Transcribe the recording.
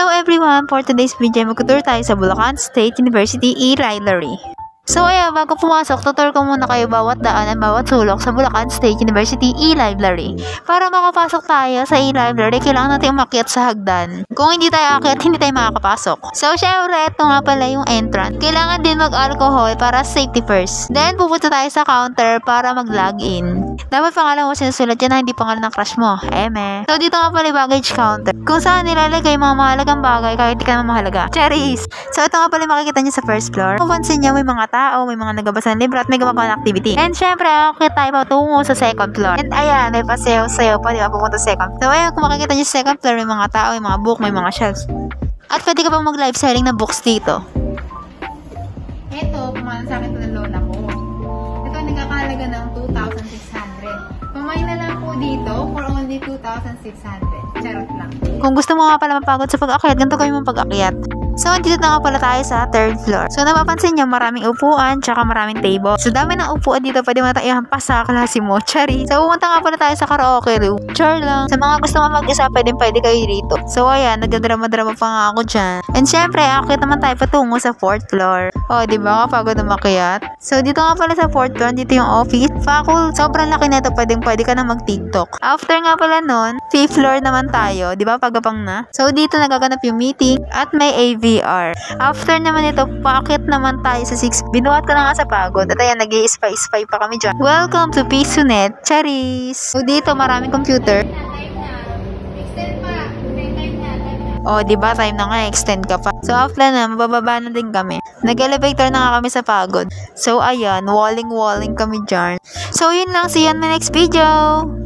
Hello everyone! For today's video, magtutur tayo sa Bulacan State University E-Library. So ayan, bago pumasok, tutur ko muna kayo bawat daan at bawat sulok sa Bulacan State University E-Library. Para makapasok tayo sa E-Library, kailangan natin umakyat sa hagdan. Kung hindi tayo akyat, hindi tayo makakapasok. So syempre, ito nga pala yung entrance. Kailangan din mag-alcohol para safety first. Then, pupunta tayo sa counter para mag-login. Dapat pangalan mo sinusulat yan na hindi pangalan ng crush mo. Eme. So dito nga pala yung baggage counter. Kung saan nilalagay mga mahalagang bagay kahit di ka naman mahalaga. Cherries! So ito nga pala makikita niyo sa first floor. Kung pansin niyo, may mga tao, may mga nagabasa ng libro at may gumagawa ng activity. And syempre, okay tayo patungo sa second floor. And ayan, may pasayaw-sayaw pa, di ba, pupunta sa second floor. So ayan, kung makikita niyo sa second floor, may mga tao, may mga book, may mga shelves. At pwede ka pang mag-live selling ng books dito. Ito, pumalan sa akin ito ng lola ko. Ito, nagkakalaga ng 2,600. Pamay na lang po dito for only 2,600. Charot lang. Kung gusto mo nga pala mapagod sa pag-akyat, ganito kayo mong pag-akyat. So, dito na nga pala tayo sa third floor. So, napapansin nyo, maraming upuan, tsaka maraming table. So, dami ng upuan dito, pwede mo tayo hampas sa klase mo. Chari. So, pumunta nga pala tayo sa karaoke room. Char lang. Sa mga gusto mo mag-isa, pwede pwede kayo dito. So, ayan, nagdadrama-drama pa nga ako dyan. And syempre, akit naman tayo patungo sa fourth floor. O, oh, di ba? Kapagod na makiat. So, dito nga pala sa fourth floor, dito yung office. Facul, sobrang laki na ito, pwede pwede ka na mag-tiktok. After nga pala nun, fifth floor naman tayo. Di ba? Pagapang na. So, dito nagaganap yung meeting at may AVR. After naman ito, paakit naman tayo sa 6. Binuhat ko na nga sa pagod. At ayan, nag spy spy pa kami dyan. Welcome to Pisunet, Charis! So, dito maraming computer. O, oh, di ba time na nga, extend ka pa. So, after na, mabababa na din kami. Nag-elevator na nga kami sa pagod. So, ayan, walling-walling kami dyan. So, yun lang. See you on my next video!